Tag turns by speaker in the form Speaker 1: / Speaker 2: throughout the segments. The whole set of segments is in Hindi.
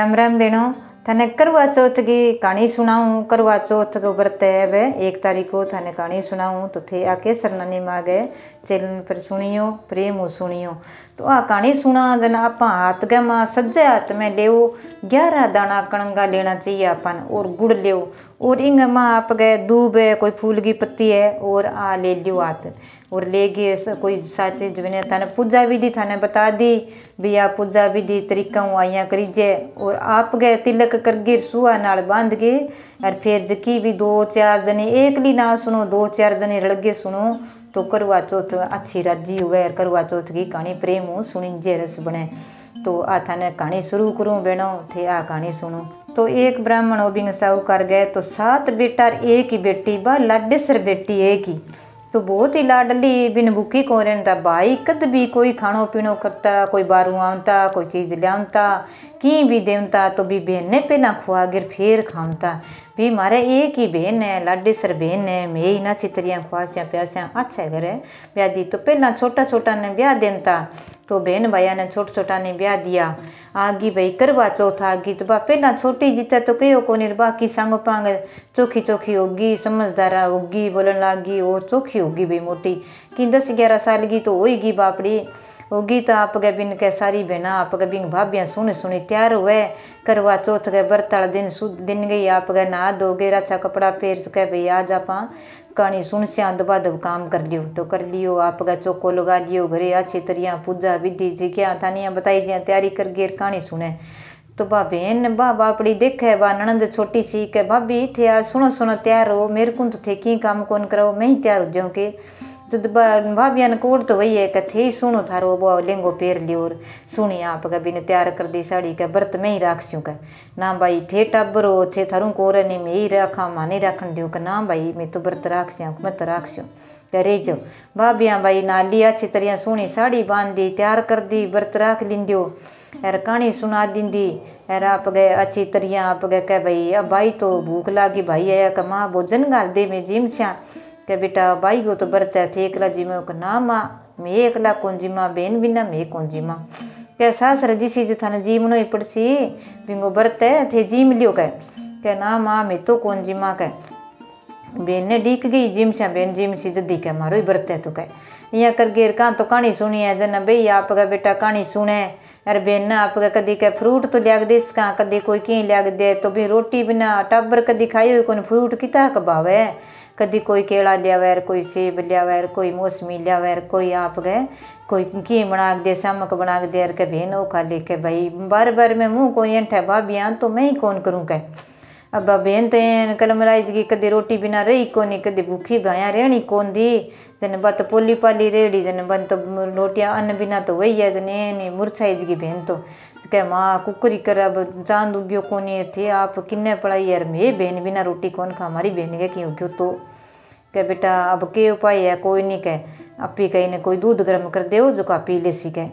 Speaker 1: राम राम बेणो थाने करवा चौथ की कहानी सुनाऊं, करवा चौथ को व्रत है वे एक तारीख को थाने कहानी सुनाऊं तो थे आके सरनानी मागे चैनल पर सुनियो, प्रेम हो सुनियो। तो आ कहानी सुना, जन आप हाथ के माँ सज्जे हाथ में ले ग्यारह दाना कणंगा लेना चाहिए अपन और गुड़ ले और इंग माँ आप गए दूब है, कोई फूल की पत्ती है, और आ ले लियो हाथ और ले गए कोई साथी जो ने थाने पूजा विधि थाने बता दी भैया पूजा विधि तरीका हूँ आइया करीजे। और आप गए तिलक कर गिर सुहा नाल बाँध के और फिर जकी भी दो चार जने एक ना सुनो, दो चार जने रड़गे सुनो तो करवा चौथ अच्छी राज़ी हुए करवा चौथ की कहानी प्रेम हूँ सुनी जे रस बने। तो आ थाने कहानी शुरू करूँ बेनो थे आ कहानी सुनो। तो एक ब्राह्मण ओबिंग साहूकार गए तो सात बेटा एक ही बेटी, बा लाडेसर बेटी एक ही। तो बहुत ही लाडली बिन भूखी को रहता भाई, कद भी कोई खानो पीनो करता, कोई बारू आवता, कोई चीज़ लियाता की भी देवता तो भी बहन ने पहला खुआ गिर फिर खावता। भी मारे एक ही बहन है लाडी सर बहन है, मैं ही ना चितरियाँ खुआसियाँ प्यासियाँ। अच्छा करे ब्याह दी। तो पहला छोटा छोटा ने ब्याह देता तो बहन भैया ने छोटा छोटा ने ब्याह दिया। आगी भाई करवा चौथ आगी तो बा पहला छोटी जीते तो कहो को बाकी सांगो पांग चोखी चोखी होगी, समझदार होगी, बोलन लागी, और चोखी होगी भाई मोटी। कि दस ग्यारह साल की तो होगी बापड़ी। होगी तो आप बिन के सारी बहना आप गए बिन भाभियाँ सुनी सुनी तैयार हुए। करवा चौथ गए बरत वाला दिन दिन गई, आप गए नहा दोगे अच्छा कपड़ा फेर सके भाई आज आप। कहानी सुन से दबा दब काम कर लियो तो कर लियो, आप गए चौको लगा लियो, घरे अच्छी तरिया पूजा विधि जी, क्या थानिया बताई जिया तैयारी कर गे कहानी सुने। तो बा बहन बा बापड़ी देखे, बा ननंद छोटी सी, के भाभी थे सुनो सुनो तैयार हो मेरे को थे की काम कौन करो मैं ही तैयार हो जाऊँ के। भाभी ने कोट तो वही है कि थे सुनो थारो वो लेंगो पेर लियो और सुनी आप कभी ने तैयार कर दी साड़ी का व्रत में ही राखस्यूँ का। ना भाई थे टब्बरो थे थारू कोर ने मैं ही रखा, माने रखन दियो का ना भाई मैं तो व्रत राखस्या मत राखस्यूँ करे जो, भाभियाँ भाई नाली अच्छी तरह सोनी, साड़ी बाँध दी तैयार कर दी व्रत राख लिंदियो। यार कहानी सुना दी यार आप गए अच्छी तरह आप गए, कह भाई, अब भाई तो भूख लागी भाई, आया का माँ भोजन गाल दे मैं जिम स्या। के बेटा भाई को तो बरत थे एकला जिमा का ना माँ मैं एकला कौन जिमा बेन बिना मैं कौन जिमा क्या सासर जिसी जी थाने जीमनो ही पड़सी बिंगो बरत थे जीम लियो कह क्या ना माँ मैं तो कौन जिमा कह बेन ने डीक गई जिम से बेन जिम सी जदी के मारो बरते तो कह यहाँ कर गेर कहाँ तो कहानी सुनी है जन भाई आपका बेटा कहानी सुने अरे बेना आपका कदी के फ्रूट तो लिया दे कहाँ कदी कोई कहीं लिया दे तो भी रोटी बिना टब्बर कदी खाई हुई, कोई फ्रूट किता कबावे कदी कोई केला लियावर कोई सेब लिया वैर कोई मौसमी लिया वैर कोई आप गए, कोई की बना दे समक बना दे के भेन ओ खा ले के भाई, बार बार मैं मुँह कोई अंठे भाभियाँ तो मैं ही कौन करूँ कह? अब बहन तो कलमराइज की कदी रोटी बिना रही कोनी, कदी भूखी भाया रहनी कौन दी जन बत पोली पाली रेड़ी जन बन तो रोटियाँ अन्न बिना तो वही है, जन नहीं मुरछाइज की बहन तो। कह, माँ, कुकरी कर, अब चाँद उग्यो कोनी थे आप किन्ने पढ़ाई यार, मैं बहन बिना रोटी कौन खा हमारी बहन के क्यों उग्यो तो? कह, बेटा, अब के उपाय है, कोई नहीं, कह अपी कहीं ने कोई दूध गर्म कर दे जो का पी ले सी कह।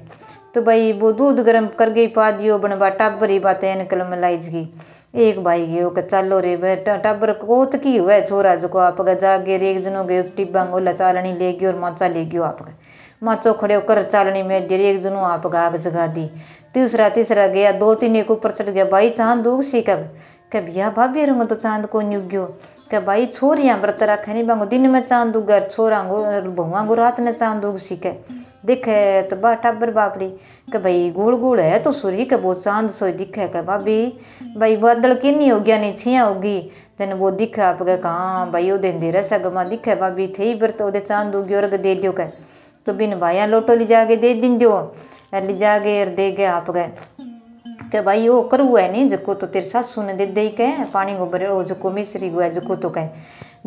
Speaker 1: तो भाई, वो दूध गर्म कर गई पा दियो बनवा टाबरी बातें कलम लाइज की। एक भाई गयो के चलो रे टब्बर कोत की हुआ छोरा जो आप जागे एक जनो गयो, टिब्बा गोला चालनी ले गयो और माचा ले गयो आप माचो खड़े कर चालनी में देर एक जनो आप आग जगा दी। तीसरा तीसरा गया, दो, तीन एक ऊपर चढ़ गया, भाई, चाँद दूग सी कब क्या भैया भाभी रंग तो चाँद को न्युग्यो क्या भाई, छोरियाँ व्रत रखे नहीं बांगो दिन में चाँद उगर छोरा गो रात ने चाँद उग सीखे दिखे तो बा टब्बर बापड़ी के भाई गुड़ गुड़ है तो सूरी, के वो चाँद सोई दिखे, के भाभी, भाई बादल किन्नी हो गया नहीं छिया होगी जन वो दिखे आप के कहाँ, भाई वो दिन रह सगमा दिखे, भाभी थे ही व्रत ओदे चाँद उगी और दे दियो के। तो बिन भाइया लोटो ले जाके दे दिन दियो ले जाके दे गए आप गए के भाई वो करू है नहीं जको तो तेरे सासू ने दे दे के पानी को बरे वो जको मिश्री गो है, जको तो कह।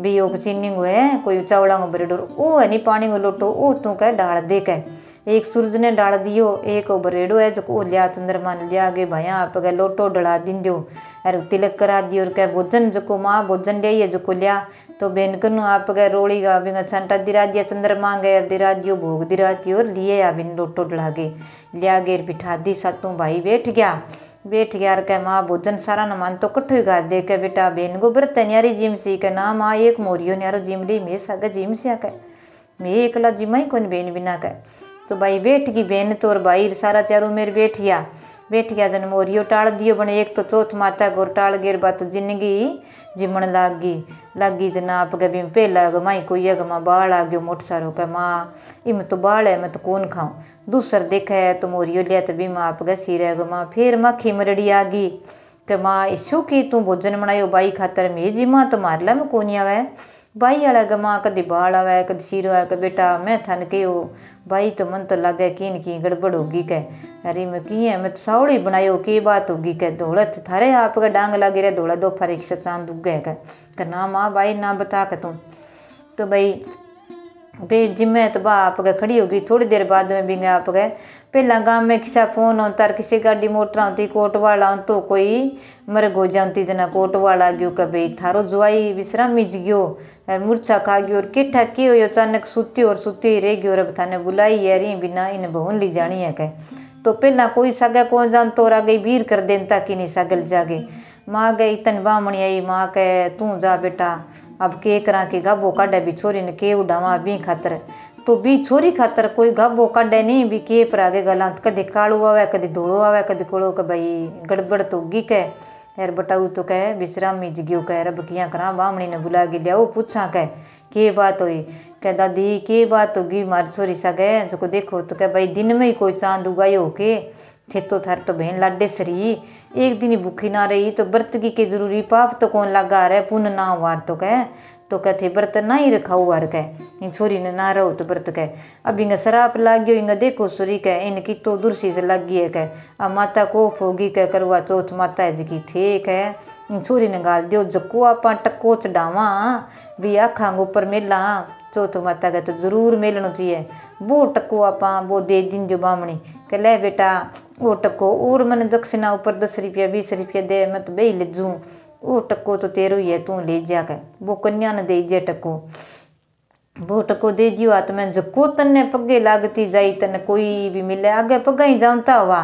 Speaker 1: भी यो चीनी गो है कोई चावला को बरे डोर ओ है नहीं पानी को लोटो। ओ, तू कह, डाल दे के एक सूरज ने डाल दियो, एक बरेडो है, जो लिया चंद्रमा लिया गे भैया, आप गए लोटो, डला दिन दो अरे, तिलक करा दियो और क्या भोजन जो माँ, भोजन लिया जो लिया। तो बेन कनु आप गए रोड़ी गा, बिंगा छंटा दिरा दिया चंद्रमा गए दिरा दियो, भोग दिरा दियो, और लिए आ बिन लोटो डला गे लिया गे बिठा दी, सातों भाई बैठ गया। बैठ गया के माँ भोजन सारा मन तो कट्ठो गार दे के बेटा, बेन गो बरत जिम सी के ना माँ एक मोरियो न्यारो जिम ली, मे सगा जिम सिया के मैं एकला जिमा ही कौन बेन बिना के तो भाई बैठ गई बेन तो और भाई सारा चारों मेरे बैठ गया बेटिया जन मोरियो टाल दियो बने, एक तो चौथ माता गोर टाल गिर बात ज़िंदगी जिमण लागी। लागी जना आप गए पहला ग माई कोई अग माँ, बाल आ गयो मोट सारो के माँ। इम तो बाल है, मैं तो कौन खाऊं? दूसर देखा है तो मोरियो लिया तो बीमा आप गए सिर ग माँ। फिर मक्खी मरड़ी आ गई के माँ इशू की तू भोजन बनायो बाई खातर मेजी माँ तो मार ला मैं कौन आवे? बाई वाला गमा कदी बाल आवे कदी शीरो आवे बेटा, मैं थन के हो बाई तो मन तो लगे कीन की गड़बड़ होगी के। अरे मैं की है मैं तो सावड़ी बनायो, की बात होगी के? दौड़त थारे आप का डांग लगे रे दौड़ा दो फर एक सचान गए के ना माँ बाई ना बता के तू। तो भाई बे जिम्मे तो बा आप गए खड़ी होगी, थोड़ी देर बाद में भी आप गए पहला गाँव में किसा फ़ोन होता किसी गाड़ी मोटर होती कोट वाला तो कोई मर गो जानती जना कोट गयो कभी। थारो जुआई विश्रामी गयो मूर्छा खा गयो, और किठा की हो अचानक सुती और सुती रह गयो, और थाने बुलाई है, री बिना इन बहुन ली जानी है कह। तो पहला कोई सगा कौन जान तो गई वीर कर देता कि नहीं सगल जागे। माँ गई, तन बामणी आई, माँ कह, तू जा बेटा अब के करा के गाबो काटे भी छोरी ने के उड़ावा भी खातर। तो भी छोरी खातर कोई गाबो काटे नहीं, भी के पर आगे गला कदे कालू आवे कदे धोड़ो आवे कदे कोड़ो के भाई गड़बड़ तो गी के। यार बटाऊ तो कह, विश्रामी जगियो कह, रब किया करा, बामणी ने बुला के लिया पूछा कह, के बात हुई? कह, दादी, के बात होगी? मार छोरी सा गए जो देखो तो कह, भाई दिन में ही कोई चाँद उगायो के। थे तो थार तो बहन लाडे सरी। एक दिन भूखी ना रही तो व्रत की के ज़रूरी पाप तो कौन लगा रहे? पुण्य ना वार तो कह। तो कहते व्रत ना ही रखा हुआ कह। इन छोरी ने ना रहो तो व्रत कह। अब इंग शराब लाग गयो इंग देखो सूरी कह। इनकी तो दुर्सी से लग गई कह। अब माता को फोगी कह करवा चौथ माता है जी थे कह। छोरी ने गाल दियो, जको आप टक्को चढ़ावा भी आखा ऊपर मेला। चौथ माता का तो ज़रूर मिलना चाहिए। वो टक्को आप वो दे दिन जो बामणी। कह, ले बेटा वो टको और मैंने दक्षिणा ऊपर दस रुपया बीस रुपया दे मैं तो बही जू वो टको तो तेरो ही है तू ले जा कर वो कन्या ने दे जे टको वो टको दे दियो तो मैं जको तन्ने पगे लागती जाई तने कोई भी मिले आगे पगा ही जानता हुआ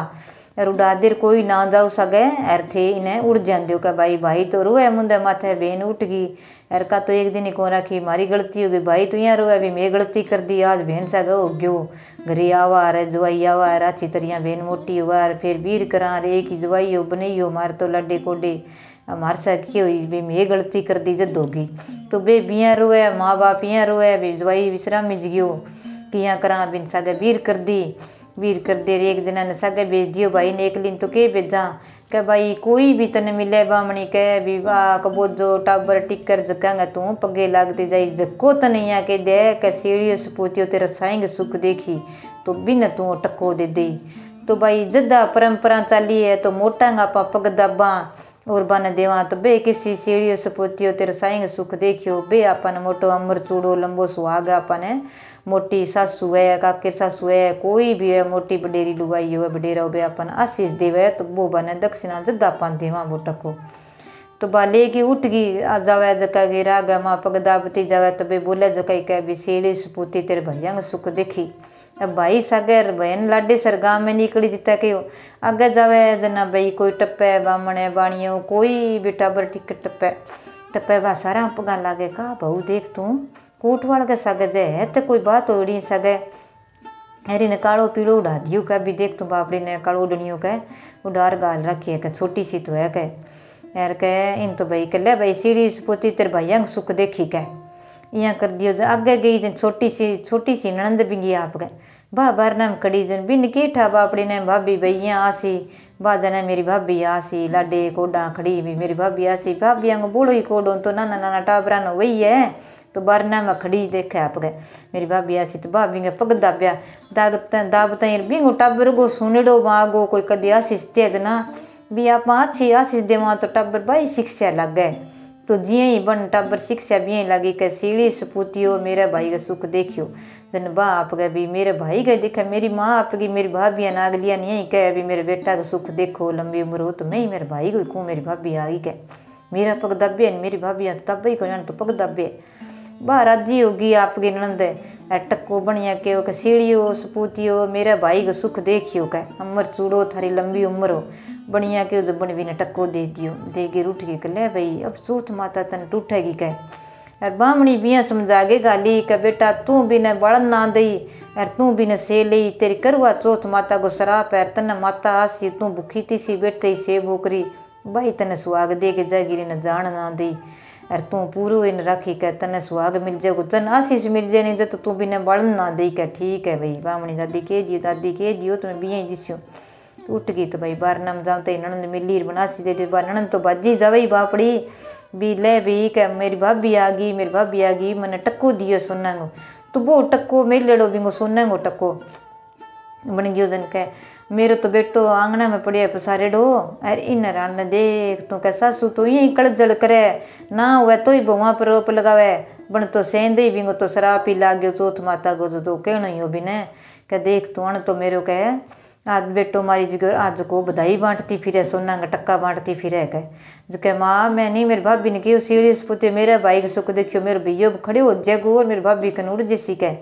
Speaker 1: और उड़ा देर कोई ना जाऊ सके। अर थे इन्हें उड़ जान का भाई भाई तो रोए मुंदे माथे बेन उठ गई। अर का तो एक दिन ही को रखी मारी गलती हो गई। भाई तो यहाँ रोए, अभी मैं गलती कर दी, आज बहन सा गो गयो। घरे आवा रे, जुआई आवा रे अच्छी तरह बहन मोटी हुआ फिर बीर करा रे ही जुआई हो बनई हो, मार तो लड्डे कोडे। हमारे साथ की हुई, भी मैं गलती कर दी, जद होगी तो बे बिया रोए, माँ बाप यहाँ रोए, भी जुआई विश्राम मिज गयो। कि करा, बिन सागे वीर कर दी। वीर कर दे एक जना ने सागे भेज दियो भाई ने एक दिन तो के भेजा? कह भाई, कोई भी तने मिले बामणी, कह भी वाह कबो जो टाबर टिकर जकांगा तू, पगे लागते जाई जको तने यहाँ के दे, कह सीढ़ियों से तेरा साइंग सुख देखी तो बिन तू टक्को दे दे तो भाई जदा परंपरा चाली है तो मोटांगा पा पग दबा और बन देवा तो बे किसी सीढ़ियों से पोतियो, तेरे साइंग सुख देखियो, बे अपन मोटो अमर चूड़ो लंबो सुहाग अपन मोटी सासू है, काके सासू है, कोई भी है, मोटी बडेरी लुगाई हो बडेरा हो अपन आशीष देवे तो वो बने दक्षिणा जदा अपन देवा बोटा को। तो बा लेके उठ गई, आ जावे जका के राग माँ पग दाबती जावे तो बे बोले जका कह भी सीढ़ी से तेरे भैया सुख देखी। अब भाई सागर, बहन लाडे सर गाँव में निकली जिता के आगे जावे जना भाई, कोई टप्पे बामणे बाणियों, कोई भी टाबर टिक टप्पे। टप्पे बा सारा पगा लागे, का बहु देख तू? कोट वाल के सागे जे है तो कोई बात उड़ी सगे अरे ने कालो पीड़ो उड़ा दियो का भी देख तू बापड़ी ने कालो उड़नियो के उडार गाल रखी है छोटी सी तो है के यार के इन तो भाई कह ले भाई सीढ़ी पोती तेरे भैया सुख देखी के यहाँ कर दियो आगे गई जन छोटी सी छोटी सी ननंद गई आप गए बा बार नाम कड़ी जन, बिन केठा बापड़ी ने, भाभी भैया आसी बा जने मेरी भाभी आसी, लाडे कोडा खड़ी भी मेरी भाभी आसी, भाभी अंग बूढ़ो ही कोडो तो नाना नाना टाबरा नो वही है। तो बारना में खड़ी देखे आप गए मेरी भाभी आसी तो भाभी के पग दाब्या दागत दाबता बिंगो टाबर गो सुनड़ो मागो कोई कदी आशीष तेज ना। भी आप अच्छी आशीष देवा तो टाबर भाई शिक्षा लग गए तो जिये ही बन टाबर शिक्षा भी लगी के सीढ़ी सपूतियो, मेरे भाई का सुख देखियो। जन बा आप गए भी, मेरे भाई का देखा, मेरी माँ आपकी, मेरी भाभी नागलिया नहीं कह भी, मेरे बेटा का सुख देखो लंबी उम्र हो तो मैं ही मेरे भाई को कहूँ मेरी भाभी आ गई कह मेरा पग दबे मेरी भाभी तब ही को तो पग दबे राज़ी होगी आपकी ननंद टक्को बनिया के ओ सीढ़ियो, सपूतियो, मेरे भाई का सुख देखियो कह। अमर चूड़ो, थारी लंबी उम्र हो। बनिया के जब बन भी ने टक्को दे दियो। दे के रूठ के कह, ले भाई, अब सूथ माता तन टूटेगी कह। अर बामणी बिया समझा समझागे गाली के बेटा, तू भी न बड़न ना दई। अर तू भी न से ली तेरी करवा चौथ माता को शराब है तन माता आसी, तू भूखी तीसी बैठी से बोकरी भाई तने सुहाग दे के जागिरी न जान ना दी अर तू पूरो इन राखी के तने सुहाग मिल जाएगो तन आशीष मिल जाए नहीं, जब तू भी न बड़न ना दई के ठीक है भाई बामणी दादी कह दियो, दादी कह दियो तुम्हें बिया जिस्यो उठ गई तो भाई बार नम जाओ तो ननंद मिली बनासी दे दी बार ननंद तो बाजी जावई बापड़ी। भी ले भी के मेरी भाभी आ गई, मेरी भाभी आ गई मैंने टक्को दियो सोना को तो वो टक्को मेरे लेड़ो भी सोना को टक्को। बन गयो जन के मेरे तो बेटो आंगना में पड़िया पसारेडो। अरे इन रान देख, तू के सासू तो यही कड़जल करे। ना हुआ तो ही बहुआ पर रोप लगावे। बन तो सेंदे ही बिंगो तो शराब पी लाग गयो चौथ माता को तो कहना ही हो भी ने। के देख, तू अण तो मेरे कहे, आज बेटो मारी जगह आज को बधाई बांटती फिरे, सोना का टक्का बांटती फिरे कह। जके माँ, मैं नहीं, मेरी भाभी ने क्यों सीरियस पुते मेरे भाई के सुख देखियो, मेरे भैया खड़े हो जगो और मेरी भाभी कन उड़ जैसी कह।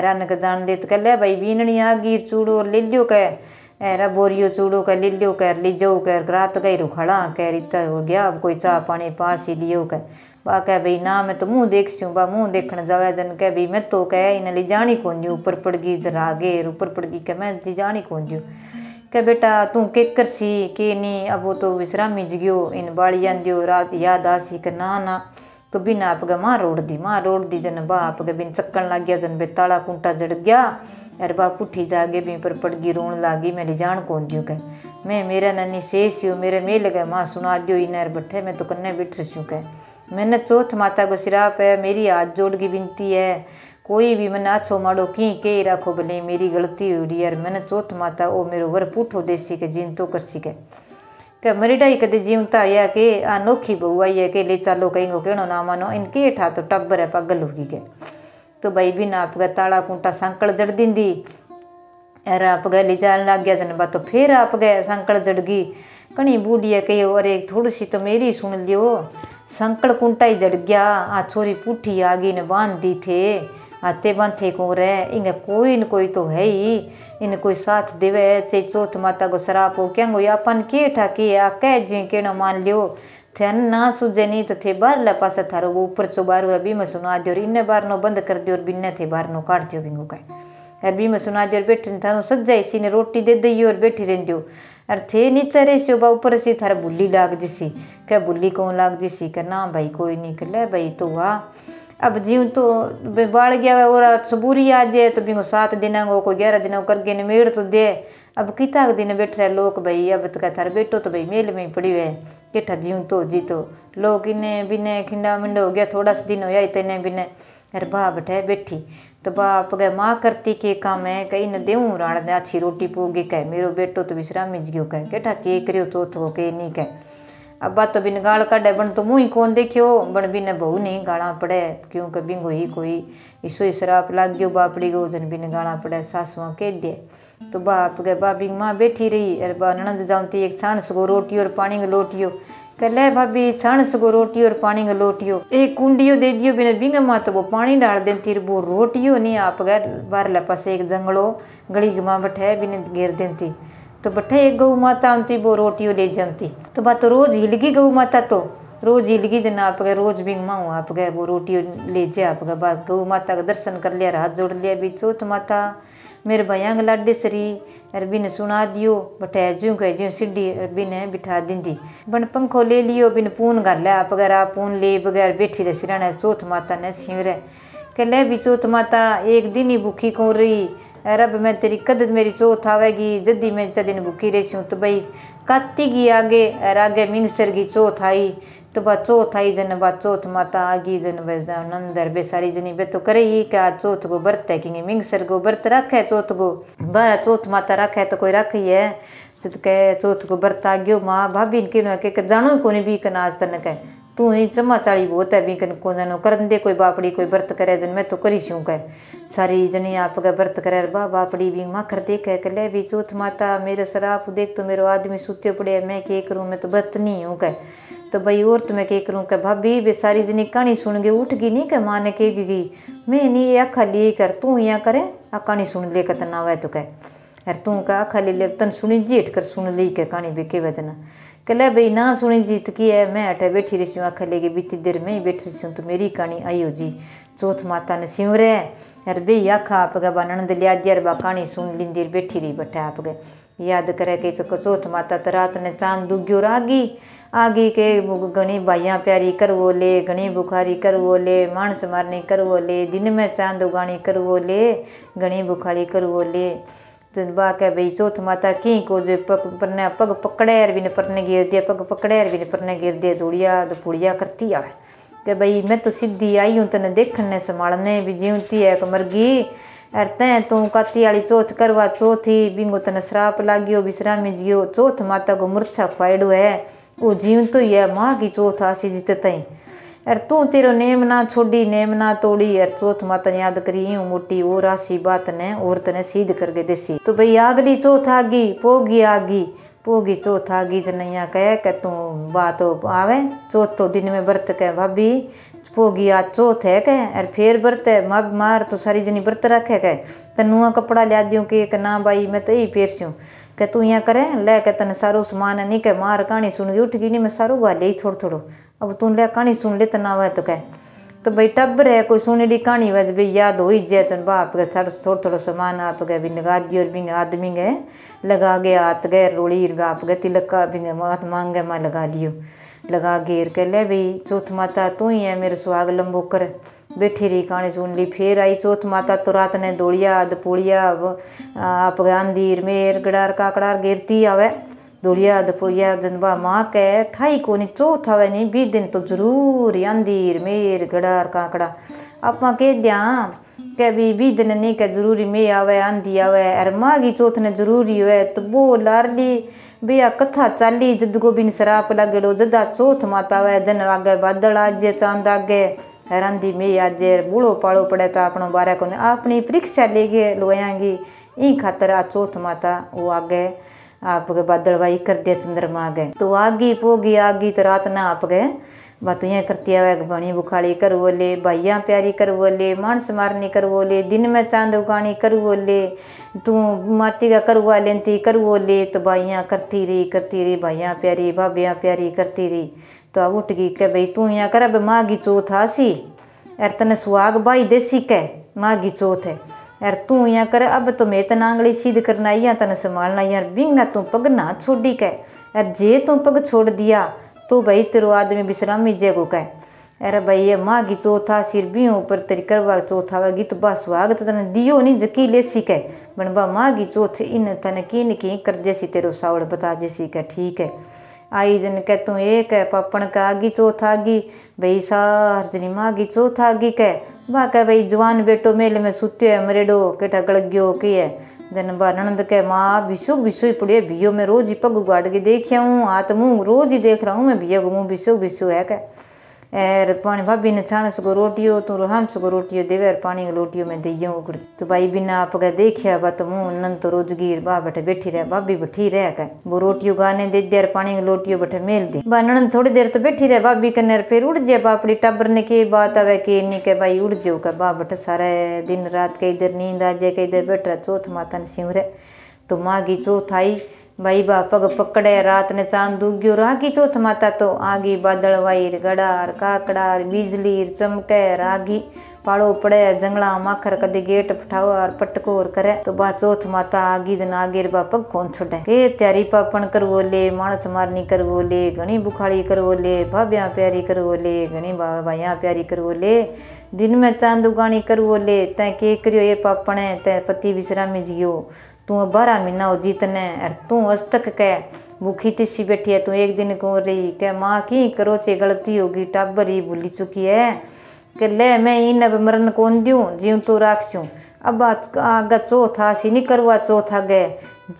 Speaker 1: रन के जान देत कह ले भाई बीननी आ गिर चूड़ो ले लियो कह एरा बोरियो चूड़ो कह ले लियो कह ली जाओ कह रात गई रू खड़ा कह रिता हो गया अब कोई चाह पानी पास ही लियो कह बा कह भाई, ना मैं तो मुँह देख छूँ बा मुँह देखने जावे जन कह भाई मैं तो कह इन ले जानी कौन जू ऊपर पड़ गई जरा आगे ऊपर पड़ गई कह मैं जानी कौन जू कह बेटा, तू के कर सी, के नहीं अब वो तो विश्रामी जगियो, इन बाड़ी आंदियो, रात याद आसी के, ना ना। तो बिन आप गए माँ रोड दी, माँ रोड दी जन बा आप गए बिन चक्कन लग गया जन बे कुंटा जड़ गया। अरे बा पुठी जागे भी पर पड़ गई, रोन लागी, मेरी जान कौन दियो कह मैं, मेरा नन्नी शेष हो मेरे मेल गए, माँ सुना दियो इनर बैठे, मैं तो कन्ने बैठ रही कह मैंने चौथ माता को सिराप है, मेरी हाथ जोड़ की विनती है। कोई भी मैंने अच्छो माड़ो, की के राखो भले, मेरी गलती हुई यार मैंने चौथ माता, ओ मेरो वर पुठो देसी के जीन तो कर सीखे કે મરીડાઈ કદી જીવતા या કે આ નોખી બહુ आई કે ले चालो कहीं कहणो ना मानो इनके ठा तो टब्बर है पागल होगी के तो भाई बिना आप ताला कुंटा संकड़ जड़ दिंदी अरे आप गए ले जान लग गया जन तो फिर आप गए संकड़ जड़ गई कणी बूढ़ी है कहो अरे थोड़ी सी तो मेरी सुन लियो संकड़ कुंटा ही जड़ गया आ छोरी पुठी आ गई ने बांध दी थे आते बांधे को रे। इंगे कोई न कोई तो है ही। इन कोई साथ देवे। चे चौथ माता को शराब हो क्या? अपन के ठाकी आ, कह जी के मान लियो। थे ना सुझे नहीं तो थे बार ला पास थारो वो ऊपर चो बार हुआ भी मैं सुना दियो। इन्ने बार नो बंद कर दियो और बिन्ने थे बार नो काट दियो बिंगो का यार भी मैं सुना दियो बैठे थारो सज्जा इसी ने रोटी दे दी और बैठी रह दियो अरे थे नीचे रे बा ऊपर से थारा बुल्ली लाग जिसी। क्या बुल्ली कौन लाग जिसी? का ना भाई कोई नहीं कर भाई तो वाह अब जीव तो बाढ़ गया और सबूरी आ जाए तो बिंगो सात दिन को कोई ग्यारह दिन करके ने मेड़ तो दे। अब किता दिन बैठ रहे लोग भाई? अब तो कहता बैठो तो भाई मेल में ही पड़ी हुए केठा जीव तो जी तो। लोग इन्हें बिने खिंडा मिंडा हो गया, थोड़ा सा दिन हो या तेने बिने। अरे बा बैठे बैठी। तो बाप गए माँ करती के काम है? कहीं न देऊँ राण अच्छी रोटी पोगी कह। मेरो बेटो तो विश्रामी गयो कह। केठा के करियो तो तो के नहीं कह। अब बात तो बिन गाल काटे बन तो मुँह ही कौन देखियो, बन बिन बहू नहीं गाला पड़े। क्यों के बिंगो ही कोई इसो ही लाग गयो, बापड़ी गो जन बिन गाला पड़े, सासुआ कह दे। तो बाप गए बाबी माँ बैठी रही, अरे बा, ननंद जाऊँती एक छान सगो रोटी और पानी को लोटियो। कह ले भाभी छान सगो रोटी और पानी को लोटियो। एक कुंडियो दे दियो बिना बिंग माँ तो वो पानी डाल देती वो रोटियो नहीं, आप गए बाहर पास एक जंगलो, गली गमा बैठे बिन घेर देती तो बठे एक गौ माता आती वो रोटियों ले जाती तो बात तो रोज हिलगी गौ माता तो। रोज हिलगी जन आप गए रोज बिंग माऊ आप गए वो रोटियों ले जाए आप गए बात गौ माता का दर्शन कर लिया, हाथ जोड़ लिया भी चौथ माता, मेरे भैया लाडे सरी अरबी ने सुना दियो बटे ज्यों कह ज्यों सीढ़ी अरबी ने बिठा दी बन पंखो ले लियो, बिन पून कर लिया आप गैर आप पून ले बगैर बैठी रहे सिराने चौथ माता ने छिवरे कह ले भी चौथ माता, एक दिन ही भूखी कौन रही? रब, मैं तेरी कद मेरी चौथ आवेगी जद्दी मैं दिन भूखी रही हूँ तो भाई काती की आगे और आगे मिंगसर की चौथ आई। तो बा चौथ आई जन बा चौथ माता आगी। जन नंदर बेसारी जनी बे तो करे ही क्या चौथ को व्रत है कि मिंगसर को व्रत रखे चौथ को बारह चौथ माता रखे तो कोई रखी है चित कह चौथ को व्रत आ गयो, माँ भाभी के जानो को नहीं भी कनाज तन कह। तू ही चमा चाली बहुत है भी को जनो कर दे कोई बापड़ी कोई व्रत करे जन मैं तो करी छू कह सारी जनी आप का व्रत करे बा बापड़ी भी माँ कर दे कह ले भी चौथ माता मेरे शराब देख तो मेरो आदमी सुते पड़े मैं के करूँ मैं तो व्रत नहीं हूँ कह तो भाई और तो मैं के करूँ कह भाभी बे सारी जनी कहानी सुन गई उठ गई नहीं कह माँ ने कहेगी मैं नहीं ये अखा लिए कर तू यहाँ करे आ कहानी सुन ले कतना वह तो कह अरे तू का आखा ले तन सुनी जेठ कर सुन ली के कहानी बेके वजना कले भाई ना सुनी जीत की है मैं अठे बैठी रही हूँ आखा लेके बीती देर में ही बैठी रही हूँ तो मेरी कहानी आई हो जी। चौथ माता ने सिमरे अरे भाई आखा आप गए बनन लिया दिया बा कहानी सुन लींदी बैठी रही बैठे आप गए याद करे कि चौथ माता तो रात ने चाँद दुग्यो रागी आगे के घनी भाइया प्यारी करवो ले घनी बुखारी करवो ले मानस मारनी करवो ले, दिन में चाँद उगानी करवो ले घनी बुखारी करवो ले। बा के भाई चौथ माता की को जो पग परने पग पकड़े भी ने परने गिर दिया पग पकड़े भी ने परने गिर दिया धूड़िया तो पुड़िया करती आवे कि भाई मैं तो सीधी आई हूँ तेने देखने संभालने भी जीवती है मरगी अर तैं तू काती वाली चौथ करवा चौथी बिंगो तने श्राप लागियो विश्रामी जियो चौथ माता को मूर्छा खुआड़ो है वो जीव तो ही है माँ की चौथ आसी जित तई अर तू तेरो नेम ना छोड़ी नेम ना तोड़ी। अर चौथ माता याद करी यूँ मोटी और आसी बात ने औरत ने सीध करके देसी। तो भाई आगली चौथ आगी, पोगी आगी, पोगी चौथ आगी जनैया कह के तू बात आवे, चौथ तो दिन में व्रत कह भाभी, पोगी आज चौथ है कह। अर फिर व्रत है, मार मार तो सारी जनी व्रत रखे कह। तनुआ कपड़ा लिया दियो कि एक ना बाई, मैं तो यही पेरस्यूँ के तू यहाँ करे, ले के तने सारो सामान नहीं के मार कहानी सुन गई उठ गई नहीं मैं सारो गा ले थोड़ा थोड़ो। अब तू ले कहानी सुन ले, तना वह तो कह। तो भाई टब्बर है कोई सुनड़ी कहानी वज भाई याद हो ही जाए तो बाप के थोड़ा थोड़ा थोड़ा सामान आप गए भी लगा दियो और बिंग आदमी गए, लगा गए हाथ गए रोड़ी बाप गए, तिलक का बिंग हाथ मांग गए मैं लगा लियो। लगा घेर के ले भाई, चौथ माता तू ही है, मेरे सुहाग लंबो कर बैठी रही कहानी सुन ली, फिर आई चौथ माता तो रात ने दौड़िया दपुड़िया आप आंदीर मेर, गड़ार, काकड़ार, गिरती आवे। दौड़िया दपुड़िया जनबा माँ के ठाई को नहीं चौथ नहीं बीस दिन तो ज़रूर आंदीर मेर गड़ार काकड़ा आप कह दिया के भी बीस दिन नहीं के ज़रूरी में आवे आंधी आवे अरे माँ की चौथ ने ज़रूरी हुए तो वो लारली भैया कथा चाली जद गोबिन शराप लगेड़ो जदा चौथ माता आवे जन आगे बादल आजे चाँद आगे रांधी में आज बूढ़ो पाड़ो पड़े तो अपनो बारे को अपनी परीक्षा लेके लोयांगी ई खातर आ चौथ माता वो आगे आपके बादलवाई कर दिया चंद्रमा आगे तो आगी पोगी, आगी तो रात ना आप गए बातियाँ करती आवे बणी बुखाड़ी कर बोले, भाइया प्यारी कर बोले, मानस मारनी कर बोले, दिन में चाँद उगानी कर बोले, तू माटी का करवा लेती कर बोले तो भाइयाँ करती रही करती रही, भाइया प्यारी, भाभियाँ प्यारी करती रही। तो अब उठ गई के भाई तू यहाँ कर, अब माँ की चौथ आसी। यार तने सुहाग भाई देसी कह, माँ की चौथ है। यार तू यहाँ कर, अब तो मैं तना आंगली सीध करना या तने संभालना यार बिंगा तू पग ना छोड़ी कह यार जे तू पग छोड़ दिया तो भाई तेरो आदमी विश्रामी जेगो कह अरे भाई ये माँ की चौथा सिर भी ऊपर तेरी करवा चौथा वेगी तो बस स्वागत तने दियो नहीं जकी ले सी कह बनबा माँ की चौथ इन तने की न की कर जैसी तेरो सावड़ बता जैसी कह ठीक है। आई जन कह तू एक है पापण का आगी चौथ आगी, भाई सार जनी माँ की चौथ आगी कह बा कह भाई जवान बेटो मेले में सुत्यो है, मरेडो केठा गड़ गयो की है जन ननद के माँ, बिशो बिशो ही पड़े बियो मैं रोज ही पग उगाड़ के देखिया हूँ हाथ मुँह रोज ही देख रहा हूँ, मैं बिया को मुँह बिशो बिशो, है कह एर पानी भाभी ने छाण सको रोटियो तू रोहान सको रोटियो देवे और पानी की रोटियो में दइयो उकड़ तो भाई बिना आप गए देखिया बा तो मुँह नन तो रोजगीर बा बैठे बैठी रहे, भाभी बैठी रह के वो रोटियो गाने दे दे पानी की लोटियो बैठे मेल दे। बा ननन थोड़ी देर तो बैठी रहे, भाभी कन्ने फिर उड़ जाए बा, अपनी टब्बर ने की बात आवे कि नहीं के भाई उड़ जाओ का बा बैठे सारे दिन रात कई इधर नींद आ जाए कई इधर बैठ रहा, चौथ माता ने सिंवरे तो माँ की चौथ आई भाई बा पग पकड़े रात ने चाँद दुग्यो रागी चौथ माता तो आगी बादल वाईर गड़ार, काकड़ार बिजली चमके रागी। पाड़ो पड़े जंगला माखर कदे गेट फटाओ और पटको करे तो बा चौथ माता आगी जन आगेर बा पग कौन छोड़े? के त्यारी पापण कर बोले मानस मारनी कर बोले घनी बुखाड़ी कर बोले भाभ्या प्यारी कर बोले घनी भाइया प्यारी कर बोले दिन में चाँद उगानी कर बोले तै के करियो ये पापणे, तै पति विश्रामी जियो। तू बारह महीना हो जीतने, और तू अस्तक के भूखी तिसी बैठी है, तू एक दिन को रही। के माँ, की करो चे गलती होगी, टाबर ही भूली चुकी है। कि ले, मैं इन अब मरण कौन दूँ जीव तो राखसूँ अब आगे चौथ आसी नहीं करवा चौथ आगे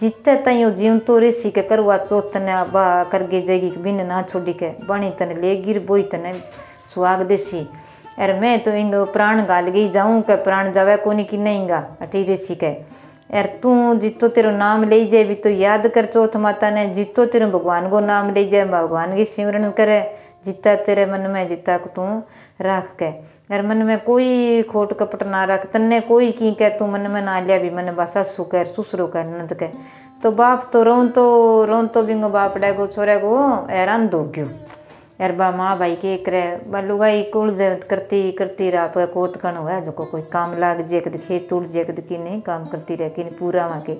Speaker 1: जितने तय जीव तो रेसी के करवा चौथ तने बा करके जाएगी बिन ना छोड़ी के। बनी तने ले गिर, बोई तने सुहाग देसी। अरे मैं तो इन प्राण गाल गई जाऊँ के प्राण जावे कोनी की नहीं गा अठी रेसी के। यार तू जितो तेरो नाम ले जाए, भी तो याद कर चौथ माता ने जितो तेरे भगवान को नाम ले जाए, भगवान की सिमरन करे जितना तेरे मन में जीता को तू रख के। यार मन में कोई खोट कपट ना रख, तन्ने कोई की कह, तू मन में ना लिया भी, मन बस ससु कर, सुसरो कर, नंद कह तो बाप तो रोन तो रोन तो बिंगो बाप डेगो, छोरे को हैरान दो गयो यार बा माँ भाई के करे बा लुगाई कुल करती करती रहा पे कोत कण हुआ जो कोई काम लाग जे कद खेत टूट जे कद की नहीं काम करती रह कि पूरा वहाँ के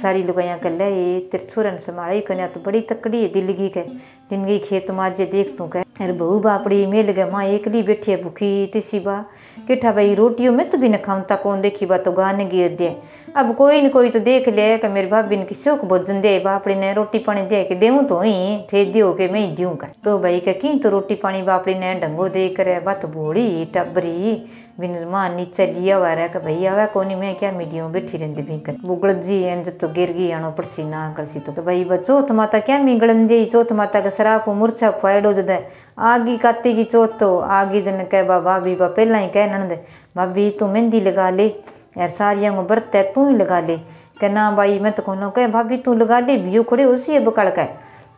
Speaker 1: सारी लुगाइयाँ कर ले ये तेरे छोरन संभाली कन्या तो बड़ी तकड़ी है दिलगी के दिन गई खेत माजे देख तू कह अरे बहू बापड़ी मेल गए, माँ एकली बैठी है भूखी तिसी बा। किठा भाई, रोटियों में तो भी न खाऊंता कौन देखी बा तो गाने गिर दे। अब कोई न कोई तो देख ले, कि मेरी भाभी ने किसी को भोजन दे बापड़ी ने रोटी पानी दे के देऊँ तो ही थे दियो के मैं दूँ कर तो भाई कह की तो रोटी पानी बापड़ी ने ढंगो दे करे बात बोड़ी टबरी। बिन माँ नीचे लिया हुआ भाई आवा कोनी मैं क्या मीडियो बैठी रहती भी कर बुगड़ जी इंज तो गिर गई आनो पड़सी ना करसी तो भाई बा चौथ माता क्या मिगड़न दे चौथ माता का शराब मूर्छा खुआड़ो जद आगी काती की चौथ तो आगी जन कह बा भाभी बा पहला ही कह नंद भाभी तू मेहंदी लगा ले यार सारिया को बरत है तू ही लगा ले कह ना भाई मैं तो कहना कह भाभी तू लगा ले भी खड़े उसी बकड़ का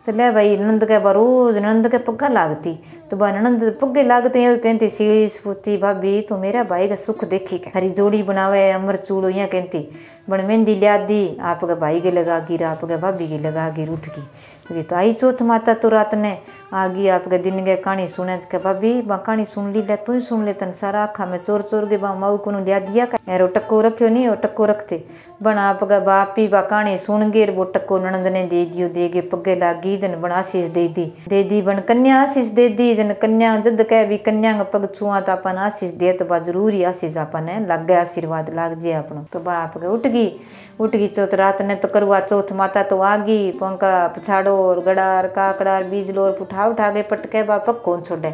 Speaker 1: तो ले भाई नंद के रोज नंद के पग्गा लागती। तो भाई नंद पग्गे लागते हैं कहती सीढ़ी सपूती भाभी, तू मेरा भाई का सुख देखी के हरी जोड़ी बनावे, अमर चूड़ो यहाँ कहती। बन मेहंदी लिया दी, आपके भाई के लगा गिर, आपके भाभी के लगा गिर उठ गई। तो आई चौथ माता तो रात ने आ गई आपके दिन के कहानी सुने के, भाभी बा कहानी सुन ली ले, तू ही सुन ले तन सारा। आखा, में चोर चोर के बा माऊ को लिया दिया का? यार टक्को रखियो नहीं वो टक्को रखते। बन आपका बाप ही, बा कहानी सुन गे वो टक्को ननंद ने दे दियो, दे गे पग्गे लागी, जन बन आशीष दे दी। दे दी, बन कन्या आशीष दे दी, जन कन्या जद कह भी, कन्या का पग छुआ तो अपन आशीष दे तो बा ज़रूरी आशीष अपन लग गया आशीर्वाद, लाग जे अपन तो बाप के उठ गई उठ गई, चौथ रात ने तो करवा चौथ माता तो आ गई, पंखा पछाड़ो और गड़ार काकड़ा बीज लो और उठा उठा के पटके बा पग कौन छोड़े?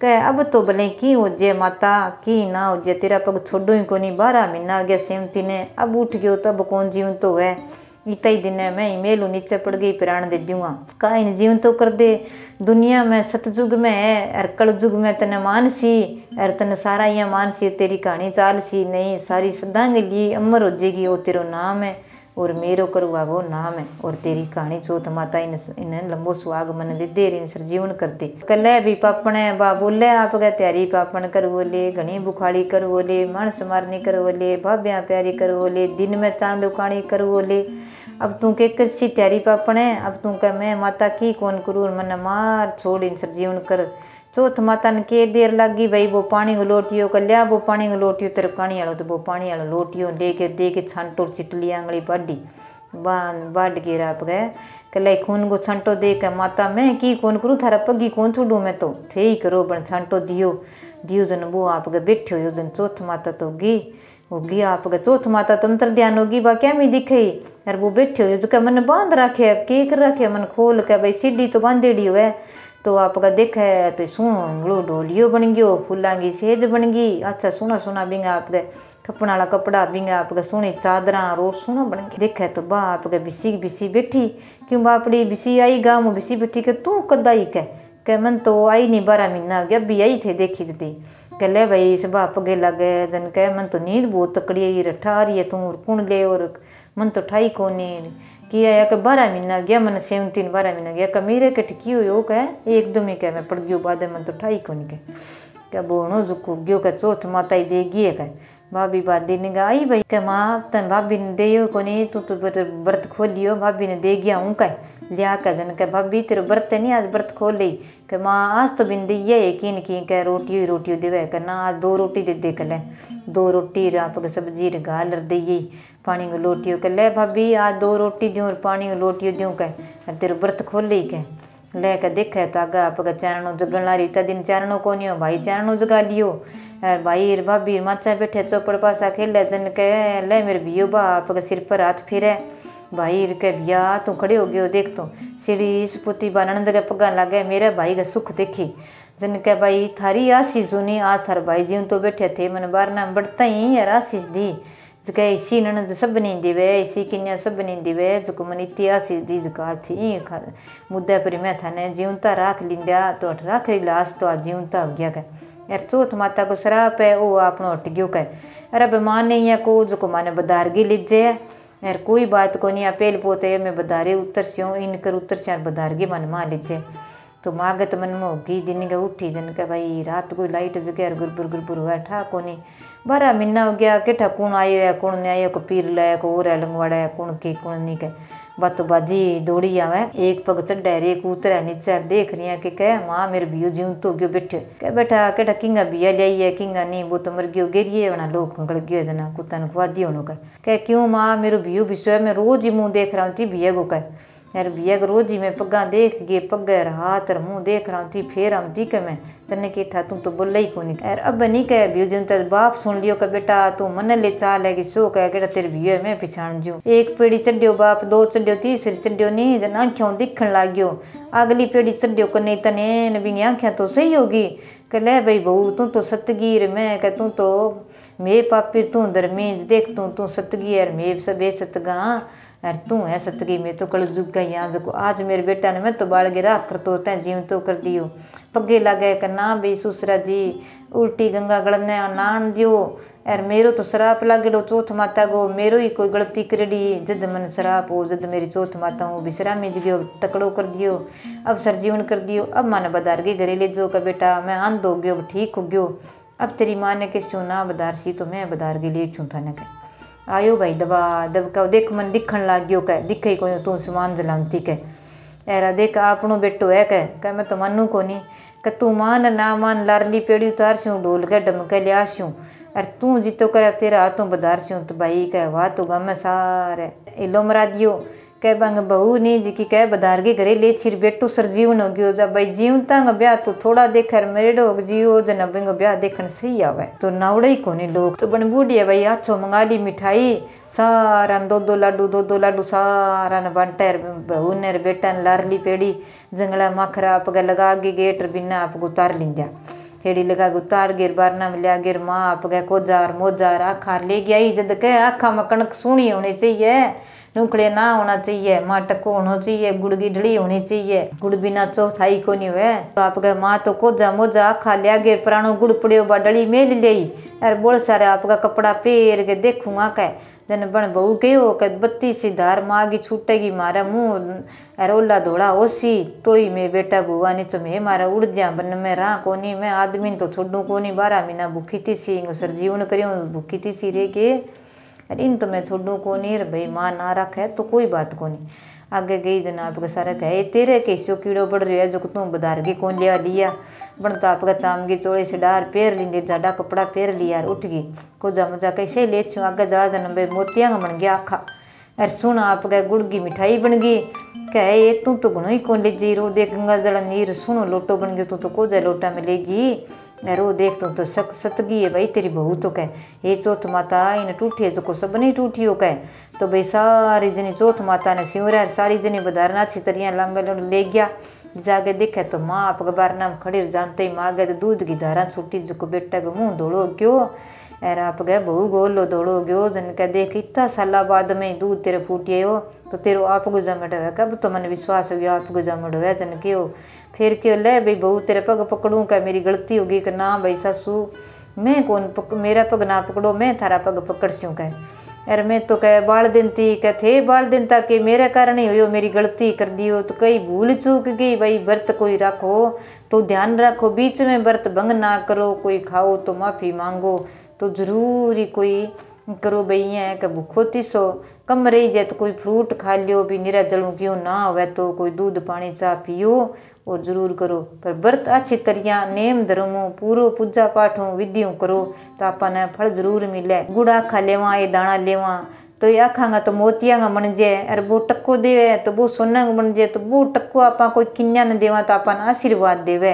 Speaker 1: कह, अब तो भले की हो जे माता? की ना हो जे तेरा पग छोड़ो ही कोनी? बारह महीना आ गया सेमती ने अब उठ गयो तब कौन जीवन तो है? इतना ही दिन मैं मेलू नीचे पड़ गई प्राण दे दूँगा काइन जीवन तो कर दे? दुनिया में सतयुग में है अर कल युग में तने मानसी अर तने सारा यहाँ मानसी तेरी कहानी चाल सी, नहीं, सारी श्रद्धांजलि अमर हो जाएगी वो तेरो नाम है। और मेरो करवा गो नाम है, और तेरी कहानी चौथ माता इन इन लंबो सुहाग मन दे देर जीवन कर दे कल भी पापण बा बोले आप गए त्यारी पापण कर बोले घनी बुखाड़ी कर बोले मानस मारनी कर बोले भाभ्या प्यारी कर बोले दिन में चाँद उकाणी कर बोले अब तू के कृषि तैयारी पापण है अब तू कह मैं माता की कौन करूँ, मन मार छोड़ इन सर जीवन कर। चौथ माता ने के देर लगी भाई वो पानी को लोटियो कर लिया वो पानी को लोटियो तेरे पानी वालो तो वो पानी वाला लोटियो लेके दे छांटो चिटली आंगली बाडी बाँध बाढ़ के आप गए कल खून को छंटो दे के माता मैं की कौन करूँ थारा पगी कौन छोड़ू मैं तो थे ही करो बन छंटो दियो दियो जन वो आप गए बैठो यो जन चौथ माता तो गी होगी आप गए चौथ माता तंत्र ध्यान होगी बा क्या मी दिखे यार वो बैठे हो जो मन बाँध रखे के कर रखे मन खोल के भाई सीढ़ी तो बांधेड़ी हुए तो आपका देखे तो सुनो गलो डोलियो बन गयो फूलों की सेज बन गई। अच्छा सोना सोना, बिंगा आपके कपड़ा वाला कपड़ा, बिंगा आपके सोनी चादर रोड सोना बन गई देखे तो बा, आपके बिसी बिसी बैठी। क्यों बापड़ी बिसी आई गाँव में, बिसी बैठी के तू कद आई के के मन तो आई नहीं, बारह महीना गया, अभी आई थे, देखी जदी के ले भाई सब पगे लगे जन के मन तो नींद बहुत तकड़ी है रठा रही है तू कुण ले और मन तो ठाई कोनी। किया या कि बारह महीना गया, मन सेवनतीन बारह महीना गया। का मेरे के टिकी हो, कह? एकदम ही कह मैं पड़ गयो बाद मन तो ठाई के। क्या बोनो जुको गयो का चौथ माता ही दे गिए कह। भाभी बात देने का आई भाई क्या माँ, तन भाभी ने दे कोनी? तू तो व्रत खोल लियो भाभी ने दे गया हूँ, कह। लिया कह जन, कह, भाभी, तेरे व्रत नहीं, आज व्रत खोल। ली कह माँ, आज तो बिन दी है, यकीन की, कह, रोटी रोटी देवे कह, ना, आज दो रोटी दे दे कल दो रोटी आप सब्ज़ी गाल दे पानी को लोटियो के ले भाभी आज दो रोटी दूँ और पानी को लोटियो दूँ कह तेरे व्रत खोल ली के। ले के देखे तो आगे आपका चरणों जगन ला रही दिन चरणों को नहीं हो, भाई चरणों जगा लियो। भाई भाभी, माचा बैठे, चौपड़ पासा खेले, जन के ले मेरे भियो बा आपके सिर पर हाथ फिरे। भाई के भैया, तू खड़े हो गए देख तो। श्री सपुती बानंद के पगा लागे, मेरे भाई का सुख देखी। जन के भाई, थारी आशीष सुनी, आ थार भाई जी तो बैठे थे, मैंने बार नाम बढ़ता ही, यार आशीष दी। जगह ऐसी ननद सब नहीं दिवे ऐसी किन्या सब नहीं दिवे जो मन इतिहास दी जगह थी मुद्दा पर मैं था ने जीवता राख लिंदा तो अठ राख रही लाश तो आज जीवता हो गया यार चौथ माता को शराब है वो आपनो हट गयो कह अरे बेमान नहीं है को जो माने बदारगी लीजे यार कोई बात को नहीं पेल पोते मैं बदारे उतर से इन कर उतर से बदारगी मन मान लीजे तो मागत मन में होगी दिन के उठी जन के भाई रात को लाइट जगह गुरबुर गुरबुर हुआ ठा कोनी बारह महीना हो गया के ठा कौन आयो है कौन नहीं आयो को पीर लाया को और लंगवाड़ा है, कौन के, कौन नहीं के। बत बाजी दौड़ी आवे, एक पग चढ़ा एक उतरा नीचे देख रही है कि कह, माँ मेरे बियो जीव तो गयो बैठे? कह, बैठा केटा किंगा बिया लियाई है, किंगा नहीं वो तो मर गयो गिरिए बना लोग कंकड़ गयो, जना कुत्ता ने खुआ दियो कह कह, क्यों माँ, मेरे बियो विश्व है मैं रोज ही मुँह देख रहा हूँ थी बिया को कह। यार बिया रोज ही मैं पग्गा देख गए पग्गा हाथ मुँह देख रहा थी फेर हम थी के मैं। तने के ठा तू तो बोल ही कौन। यार अब नहीं कह बियो जिन तेरे बाप सुन लियो का बेटा, तू मन ले चाल है कि सो कह के तेरे है, मैं पिछाण जू एक पेड़ी चढ़ियो बाप, दो चढ़ियो, तीसरी चढ़ियो नहीं जन आँखों दिखन लाग गयो अगली पेड़ी चढ़ियो को नहीं तने भी आँखें तो सही होगी। कह ले भाई बहू, तू तो सतगीर मैं कह तू तो मे पापी तू दरमेज देख, तू तू सतगीर मे सब सतगा। अरे तू है सतगी, में तो कल जुग गई यहाँ जको आज मेरे बेटा ने मैं तो बाल गिरा कर तो तैं जीव तो कर दियो। पगे लगे कर ना बे सुसरा जी, उल्टी गंगा गड़ने नान दियो। यार मेरो तो शराप लागेड़ो, चौथ माता को मेरो ही कोई गलती करेड़ी। जद मन शराप हो, जद मेरी चौथ माता हो बिसरा मिज गयो, तकड़ो कर दियो। अब सरजीवन कर दियो, अब मन बदार के घरे ले जो का बेटा, मैं आंध हो गयो ठीक हो गयो। अब तेरी माँ ने के ना बदार सी तो मैं बदार के लिए छू था ने कह आयो भाई, दबा दबका देख, मन दिखण लाग गयो कह दिखे को तू समान जलामती कह एरा देख आपनो बेटो है कह कह मैं तो मनू को नहीं कह तू मान, ना मान, लारली पेड़ी उतार स्यूं ढोल के डम के लिया स्यूं अरे तू जितो कर, तेरा हाथों बदार स्यूं तो भाई कह, वाह तो गम सारे। इलो मरा दियो। कह बंग बहू ने जी की कह बदार के घरे ले छिर बेटो सर जीवन हो गयो। जब भाई जीवन तंग ब्याह तो थोड़ा देखर हो जियो जन बिंग ब्याह देखन सही आवे। तो नावड़े ही कोनी लोग। तो बन बूढ़ी है भाई आछो मंगा ली मिठाई, सारा दो दो लाडू दो दो लाडू, सारा न बंटर बहू ने बेटा ने लारली पेड़ी। जंगला मखरा आप लगा के गेट बिना आप उतार लिंजा हेड़ी लगा उतार गिर बारना मिलिया गिर माँ आप गए कोजार मोजार आखा ले गया जद के आखा में कणक सुनी होनी चाहिए। नुकड़े ना होना चाहिए माँ टको होना चाहिए गुड़ की होनी चाहिए। गुड़ बिना चौथाई को नहीं हुए। तो आप माँ तो कोजा मोजा खा लिया गे पुरानो गुड़ पड़े बा मेल ली अरे बोल सारे आपका कपड़ा पेर के देखूँगा कह। जन बन बहू के हो बत्ती सी धार मागी, छूटेगी मारा मुँह। अरोला धोड़ा ओसी तो ही मैं बेटा बुआ नहीं तो मैं मारा उड़ जा बन। में रहा कोनी, मैं आदमी तो छोड़ू कोनी। बारह महीना भूखी थी सी सर जीवन करियो, भूखी थी सी रे के। अरे इन तो मैं छोड़ू को नहीं भाई, माँ ना रखे तो कोई बात को नहीं आगे गई जनाब के सारे कहे तेरे कैसो कीड़ो पड़ रहा जो तू बधार के कौन लिया लिया? बन तो आपका चाम की से डार पेर लींदे, जाडा कपड़ा पेर लिया, उठ गई। कोजा मज़ा कैसे ले छू आगे जा जन भाई मोतिया बन गया आखा। अरे सुन, आप गए गुड़ की मिठाई बन गई। कहे ये तू तो घणो ही कौन ले जी? देख गंगा जल नीर, सुनो, लोटो बन गयो, तू तो कोजा लोटा में लेगी रो देख तो, तो सक सतगी है भाई तेरी बहू तो कह ये चौथ माता इन टूठी है जो सब नहीं टूठी हो कह। तो भाई सारी जनी चौथ माता ने सिवरा सारी जनी बधारना अच्छी तरिया लंबे ले गया। जाके देखे तो माँ आप गबार नाम खड़ी जानते ही माँ गए तो दूध की धारा छूटी जो बेटा के मुँह धोड़ो क्यों? गोलो दौड़ो गयो जन के देख इतना साल बाद में दूध तेरे फूटिए हो तो तेरो आप गुजमट है कब तो मन विश्वास हो गया आप गुजमट हो जन क्यों फिर क्यों ले भाई बहू तेरे पग पकड़ूँ क्या मेरी गलती होगी कि ना भाई सासू? मैं कौन पक, मेरा पग ना पकड़ो मैं थारा पग पकड़ सूँ कह अरे मैं तो कह बाल दिन थी कह थे बाल दिन था कि मेरे कारण ही हो मेरी गलती कर दियो तो कई भूल चूक गई भाई व्रत कोई रखो तो ध्यान रखो बीच में व्रत भंग ना करो कोई खाओ तो माफ़ी मांगो। तो ज़रूर ही कोई करो भाई है कि भूखो तीसो कम रही जाए तो कोई फ्रूट खा लियो, भी निरा जलू क्यों ना हो तो कोई दूध पानी चाह पियो और ज़रूर करो। पर व्रत अच्छी तरिया नेम धर्मो, पूरो पूजा पाठों, विधियों करो तो आपने फल ज़रूर मिले। गुड़ा खा लेवा, ये दाना लेवा तो ये आखांगा तो मोतिया का बन जाए। अरे वो टक्को देवे तो वो सोना बन जाए तो वो टक्को आप कोई किन्या न देवा तो अपन आशीर्वाद देवे।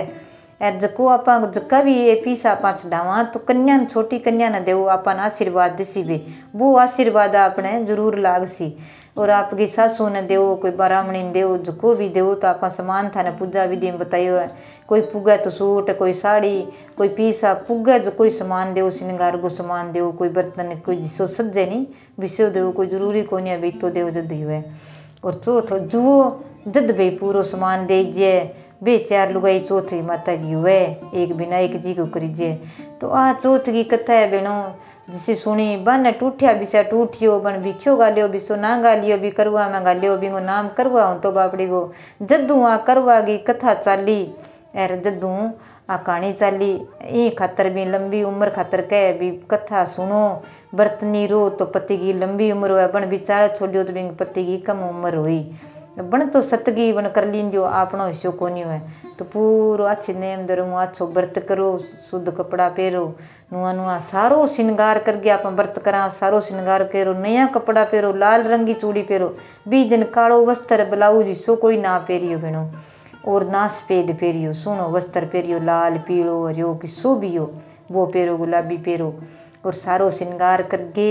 Speaker 1: एर जको आप जका भी ये पीस आप चढ़ावा तो कन्या, छोटी कन्या न देव अपन आशीर्वाद दिसी भी वो आशीर्वाद आपने ज़रूर लाग सी और आपकी सासू ने देव कोई ब्राह्मणी ने देव जको भी देव तो आप समान था ने पूजा विधि में बताइयो है। कोई पुगे तो सूट, कोई साड़ी, कोई पीसा पुगे जो कोई सामान देव श्रृंगार को सामान देव कोई बर्तन कोई जिसो सज्जे नहीं विषय देव कोई ज़रूरी को नहीं भी तो देव जद है और चौथ, जुओ, जद भाई पूरा सामान दीजिए। की माता की हुए एक बिना एक जी को करीजिए तो आ चौथ की कथा है बहनों जिसे सुनी बन टूठिया बिसा टूठियो बन भिख्यो गालियो बिसो ना गालियो भी करवा में गालियो बिंगो नाम करवा हूँ तो बापड़ी को जद्दू आ करवा की कथा चाली एर जद्दू आ कहानी चाली ई खातर भी लंबी उम्र खातर कह भी कथा सुनो बर्तनी रो तो पति की लंबी उम्र हुआ बन बिचार छोड़ियो तो बिंग पति की कम उम्र हुई बन तो सतगी बन कर लीजियो आपनो हिस्सो कोनी है। तो पूरो अच्छे नेम धर्म अच्छो व्रत करो, शुद्ध कपड़ा पहरो नुआ नुआ सारो श्रृंगार करके आप व्रत करा, सारो श्रृंगार करो नया कपड़ा पहरो लाल रंगी चूड़ी पहरो बीस दिन कालो वस्त्र, ब्लाउज हिस्सो कोई ना पहरियो भेणो और ना सफ़ेद पहरियो सुनो वस्त्र पहरियो लाल पीलो हरियो किसो भी हो वो पहरो गुलाबी पहरो और सारो श्रृंगार करके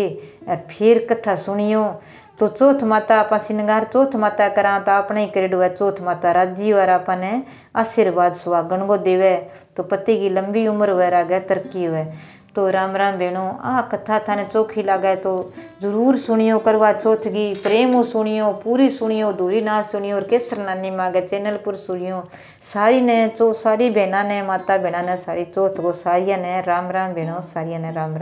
Speaker 1: फिर कथा सुनियो तो चौथ माता आप श्रृंगार, चौथ माता करा तो अपने ही करेडो है, चौथ माता राज़ी और अपने आशीर्वाद सुहागण को देवे तो पति की लंबी उम्र हुए आगे तरक्की हुए तो राम राम बेणो आ कथा थाने चौखी लागे तो ज़रूर सुनियो करवा चौथ की प्रेम सुनियो पूरी सुनियो दूरी ना सुनियो और केसर नानी मागे चैनल पर सुनियो सारी ने चो, सारी बहना ने, माता बहना ने सारी चौथ को सारिया ने, राम राम बेणो सारिया ने राम राम।